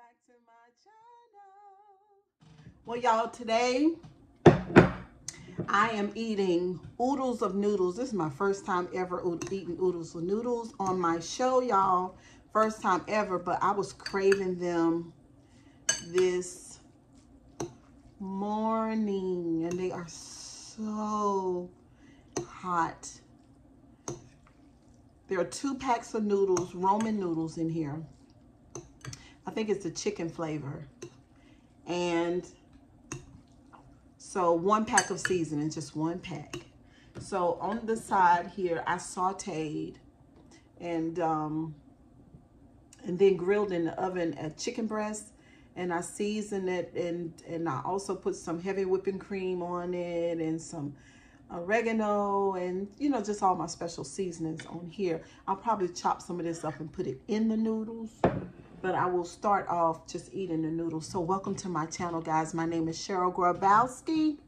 back to my channel. Well, y'all, today I am eating oodles of noodles. This is my first time ever eating oodles of noodles on my show, y'all. First time ever, but I was craving them this morning, and they are so hot. There are two packs of noodles, Roman noodles in here. I think it's the chicken flavor. And so one pack of seasoning, just one pack. So on the side here, I sauteed and um, and then grilled in the oven a chicken breast and I seasoned it and and I also put some heavy whipping cream on it and some oregano and you know just all my special seasonings on here. I'll probably chop some of this up and put it in the noodles but I will start off just eating the noodles. So welcome to my channel, guys. My name is Cheryl Grabowski.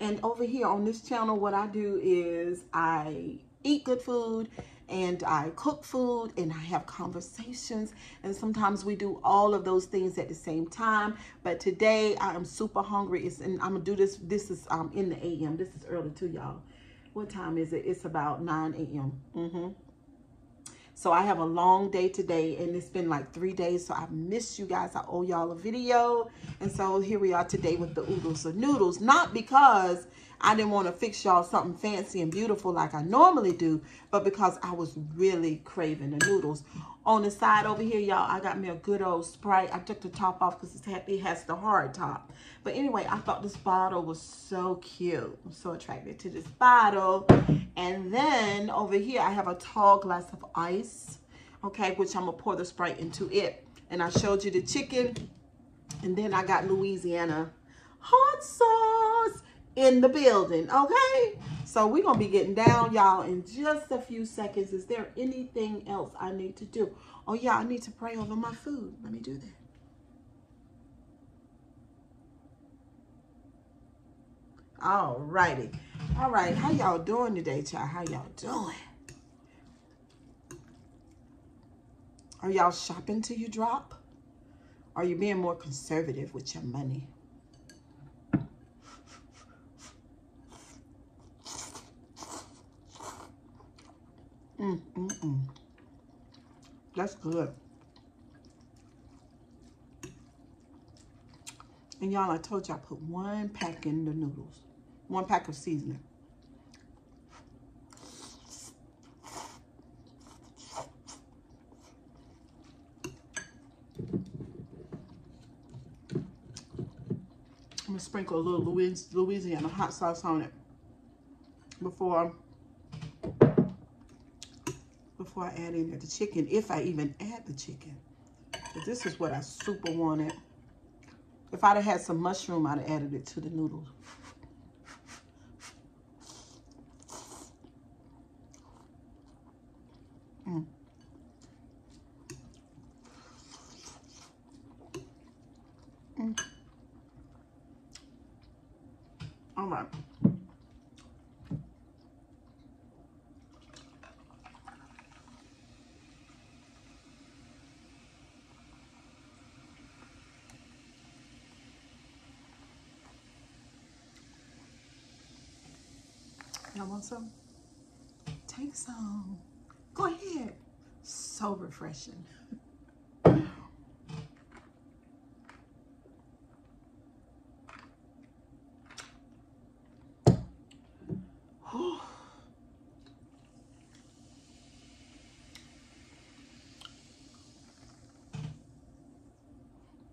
And over here on this channel, what I do is I eat good food and I cook food and I have conversations. And sometimes we do all of those things at the same time. But today I am super hungry. It's and I'm gonna do this this is um in the AM this is early too y'all. What time is it? It's about 9 a.m mm-hmm so I have a long day today and it's been like three days. So I've missed you guys. I owe y'all a video. And so here we are today with the oodles of noodles. Not because I didn't want to fix y'all something fancy and beautiful like I normally do, but because I was really craving the noodles. On the side over here, y'all, I got me a good old Sprite. I took the top off because it has the hard top. But anyway, I thought this bottle was so cute. I'm so attracted to this bottle. And then over here, I have a tall glass of ice, okay, which I'm going to pour the Sprite into it. And I showed you the chicken. And then I got Louisiana hot sauce in the building, okay? So we're going to be getting down, y'all, in just a few seconds. Is there anything else I need to do? Oh, yeah, I need to pray over my food. Let me do that. All righty. All right. How y'all doing today, child? How y'all doing? Are y'all shopping till you drop? Are you being more conservative with your money? Mm, mm, mm. That's good. And y'all, I told I put one pack in the noodles. One pack of seasoning. I'm gonna sprinkle a little Louisiana hot sauce on it before before I add in the chicken, if I even add the chicken. But this is what I super wanted. If I'd have had some mushroom, I'd have added it to the noodles. Y'all want some? Take some. Go ahead. So refreshing.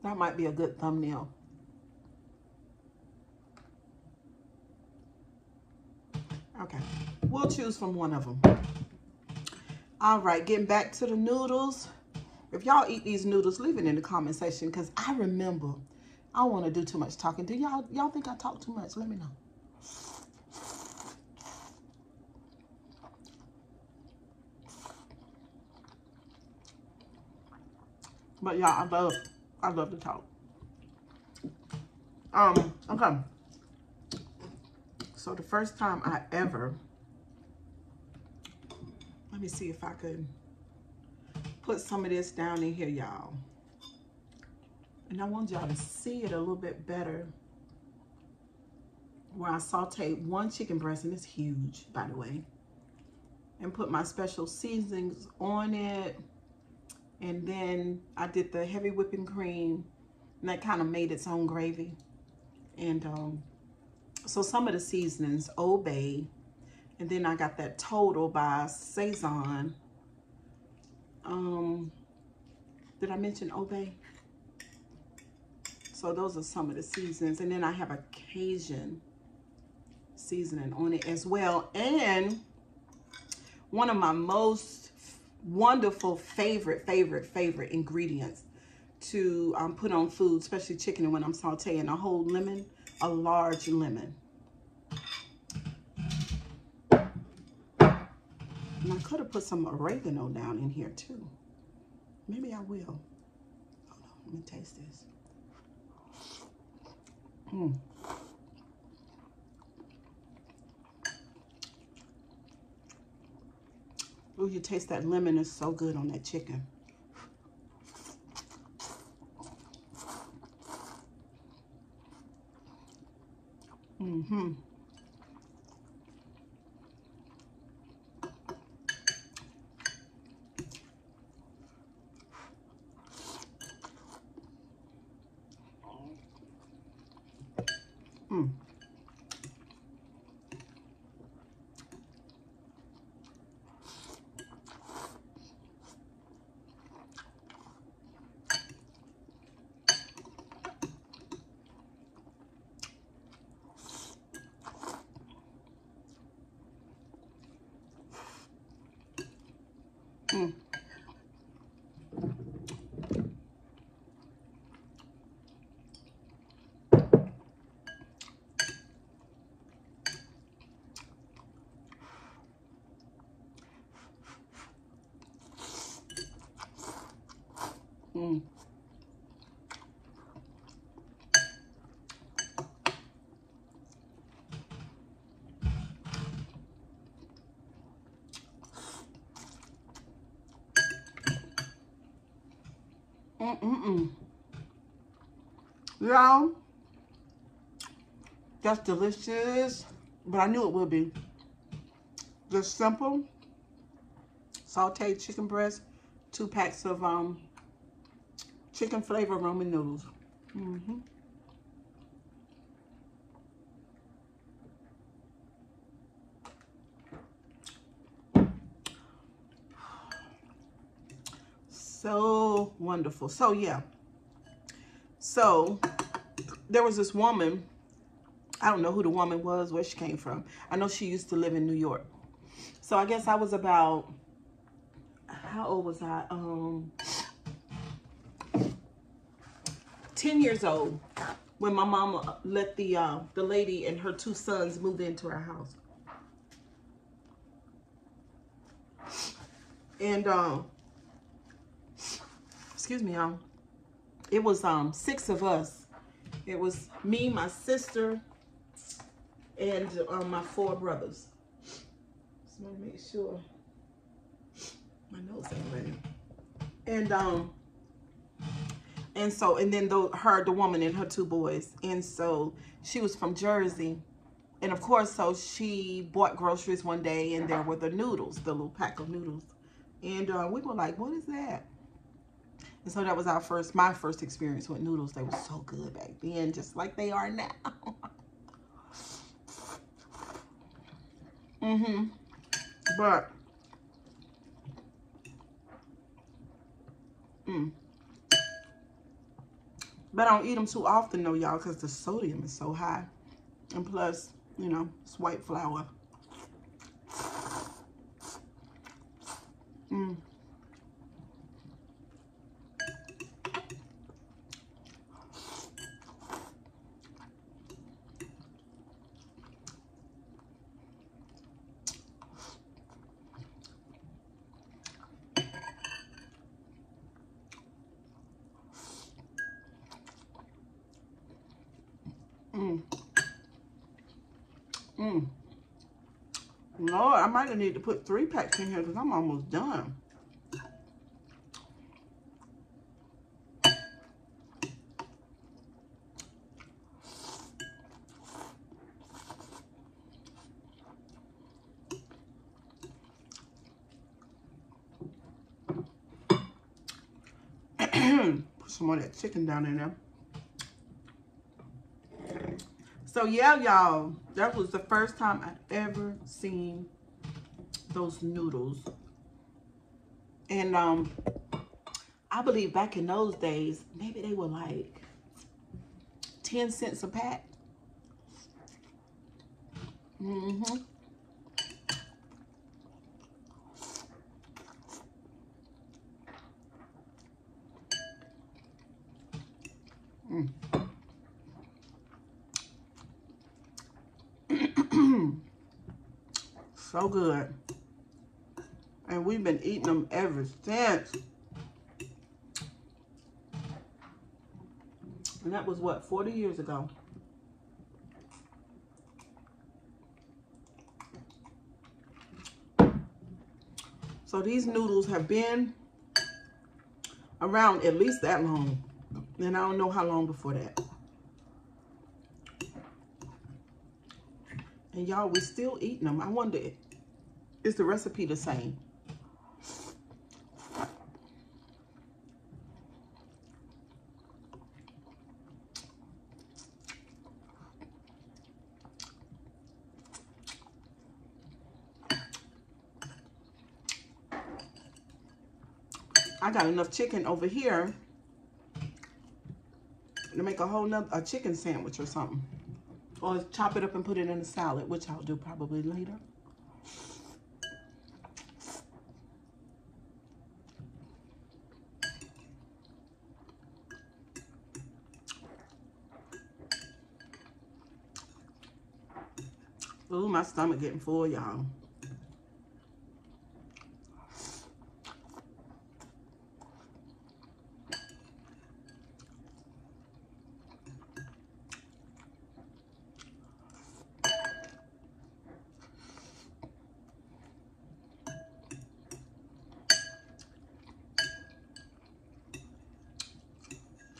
that might be a good thumbnail. Okay, we'll choose from one of them. All right, getting back to the noodles. If y'all eat these noodles, leave it in the comment section because I remember I don't want to do too much talking. Do y'all y'all think I talk too much? Let me know. But y'all, I love I love to talk. Um, okay. So the first time I ever, let me see if I could put some of this down in here, y'all. And I want y'all to see it a little bit better. Where I sauteed one chicken breast, and it's huge, by the way. And put my special seasonings on it. And then I did the heavy whipping cream. And that kind of made its own gravy. And um, so some of the seasonings, Old Bay. And then I got that Total by Saison. Um, did I mention Old Bay? So those are some of the seasons. And then I have a Cajun seasoning on it as well. And one of my most wonderful favorite, favorite, favorite ingredients to um, put on food, especially chicken and when I'm sauteing, a whole lemon, a large lemon. And I could have put some oregano down in here too. Maybe I will. Hold on, let me taste this. Mm. Oh, you taste that lemon is so good on that chicken. Mm-hmm. Mm. Mm. Mm. Mm-mm-mm. Y'all, that's delicious, but I knew it would be. Just simple, sauteed chicken breast, two packs of um chicken flavor Roman noodles. Mm -hmm. So wonderful. So yeah. So there was this woman. I don't know who the woman was, where she came from. I know she used to live in New York. So I guess I was about, how old was I? Um, 10 years old when my mama let the uh, the lady and her two sons move into our house. And um, excuse me, y'all. It was um six of us. It was me, my sister, and um, my four brothers. Just want to make sure my nose ain't ready. And um, and so, and then the, her, the woman and her two boys. And so she was from Jersey. And of course, so she bought groceries one day and there were the noodles, the little pack of noodles. And uh, we were like, what is that? And so that was our first, my first experience with noodles. They were so good back then, just like they are now. mm-hmm. But, mm. But I don't eat them too often though, y'all, because the sodium is so high. And plus, you know, it's white flour. Mm. I might have need to put three packs in here because I'm almost done. put some more of that chicken down in there. So yeah, y'all, that was the first time I ever seen those noodles. And um, I believe back in those days, maybe they were like 10 cents a pack. Mm-hmm. Mm. so good. And we've been eating them ever since. And that was what, 40 years ago. So these noodles have been around at least that long. And I don't know how long before that. And y'all, we still eating them. I wonder, is the recipe the same? I got enough chicken over here to make a whole nother a chicken sandwich or something. Or chop it up and put it in a salad, which I'll do probably later. Ooh, my stomach getting full, y'all.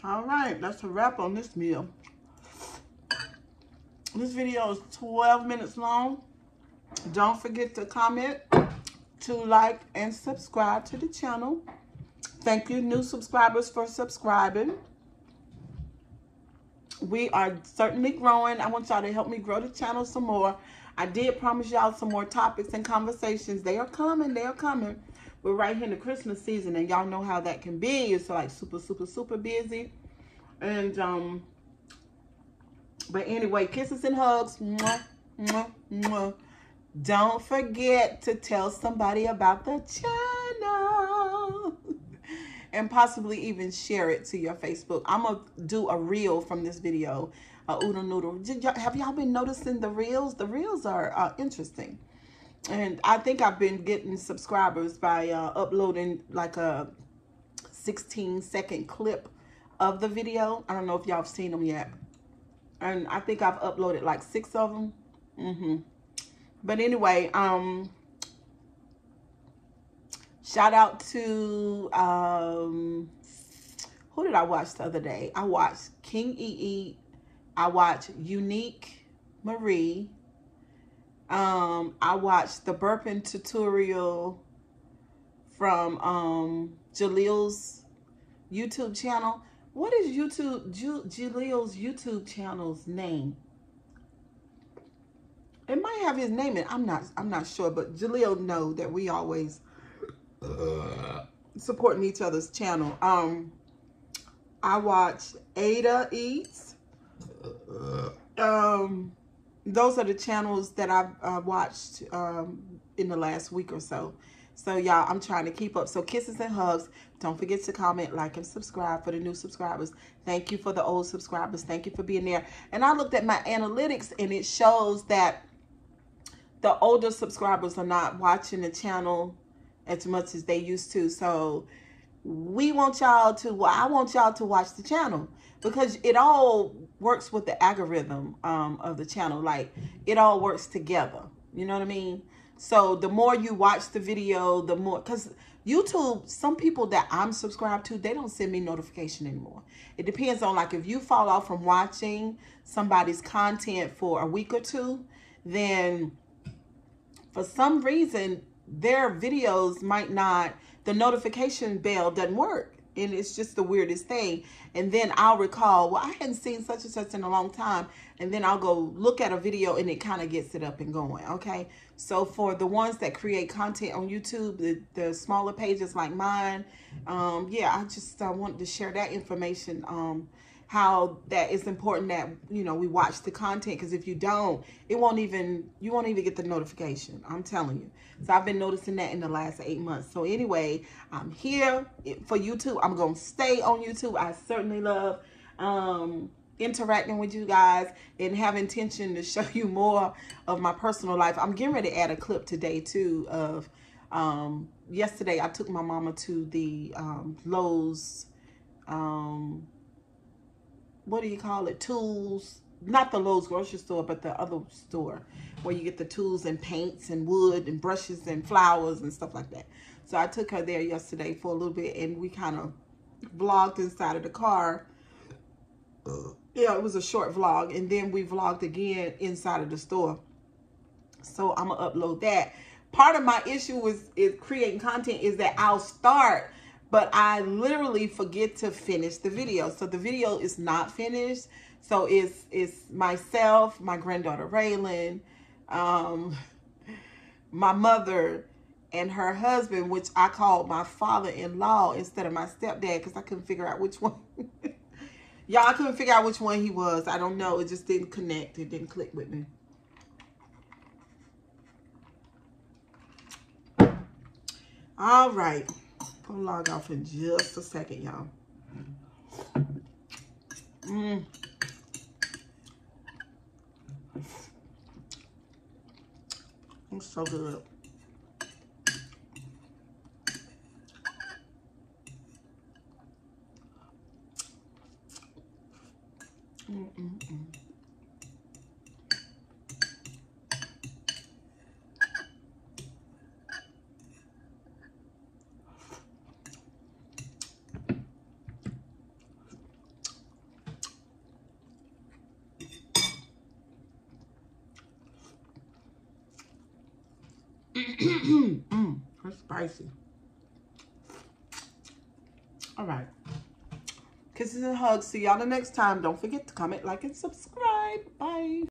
All right, that's a wrap on this meal. This video is 12 minutes long. Don't forget to comment, to like, and subscribe to the channel. Thank you, new subscribers, for subscribing. We are certainly growing. I want y'all to help me grow the channel some more. I did promise y'all some more topics and conversations. They are coming. They are coming. We're right here in the Christmas season, and y'all know how that can be. It's like super, super, super busy. And, um, but anyway, kisses and hugs. Mwah, mwah, mwah. Don't forget to tell somebody about the channel. and possibly even share it to your Facebook. I'm going to do a reel from this video. Uh, Oodle Noodle. have y'all been noticing the reels? The reels are uh, interesting. And I think I've been getting subscribers by uh, uploading like a 16 second clip of the video. I don't know if y'all have seen them yet. And I think I've uploaded like six of them. Mm-hmm. But anyway, um, shout out to, um, who did I watch the other day? I watched King EE. I watched Unique Marie. Um, I watched the burping tutorial from um, Jalil's YouTube channel. What is YouTube, Jalil's YouTube channel's name? It might have his name in I'm not I'm not sure, but Jalil know that we always uh, supporting each other's channel. Um I watch Ada Eats. Um those are the channels that I've uh, watched um, in the last week or so. So y'all, I'm trying to keep up. So kisses and hugs. Don't forget to comment, like, and subscribe for the new subscribers. Thank you for the old subscribers. Thank you for being there. And I looked at my analytics and it shows that the older subscribers are not watching the channel as much as they used to. So we want y'all to, well, I want y'all to watch the channel because it all works with the algorithm um, of the channel. Like it all works together. You know what I mean? So the more you watch the video, the more, because YouTube, some people that I'm subscribed to, they don't send me notification anymore. It depends on like if you fall off from watching somebody's content for a week or two, then for some reason, their videos might not, the notification bell doesn't work. And it's just the weirdest thing. And then I'll recall, well, I hadn't seen such and such in a long time. And then I'll go look at a video and it kind of gets it up and going. Okay. So for the ones that create content on YouTube, the, the smaller pages like mine, um, yeah, I just uh, wanted to share that information. Um, how that it's important that you know we watch the content because if you don't it won't even you won't even get the notification i'm telling you. So i've been noticing that in the last eight months. So anyway i'm here for youtube. I'm gonna stay on youtube. I certainly love um interacting with you guys and have intention to show you more of my personal life. I'm getting ready to add a clip today too of um yesterday i took my mama to the um Lowe's um what do you call it? Tools, not the Lowe's grocery store, but the other store where you get the tools and paints and wood and brushes and flowers and stuff like that. So I took her there yesterday for a little bit and we kind of vlogged inside of the car. Uh. Yeah, it was a short vlog. And then we vlogged again inside of the store. So I'm going to upload that. Part of my issue with is creating content is that I'll start but I literally forget to finish the video. So the video is not finished. So it's it's myself, my granddaughter Raylan, um, my mother, and her husband, which I called my father-in-law instead of my stepdad because I couldn't figure out which one. Y'all, I couldn't figure out which one he was. I don't know. It just didn't connect. It didn't click with me. All right. Gonna log off in just a second, y'all. Mmm. It's so good. Mm -mm -mm. mm, spicy. All right. Kisses and hugs. See y'all the next time. Don't forget to comment, like, and subscribe.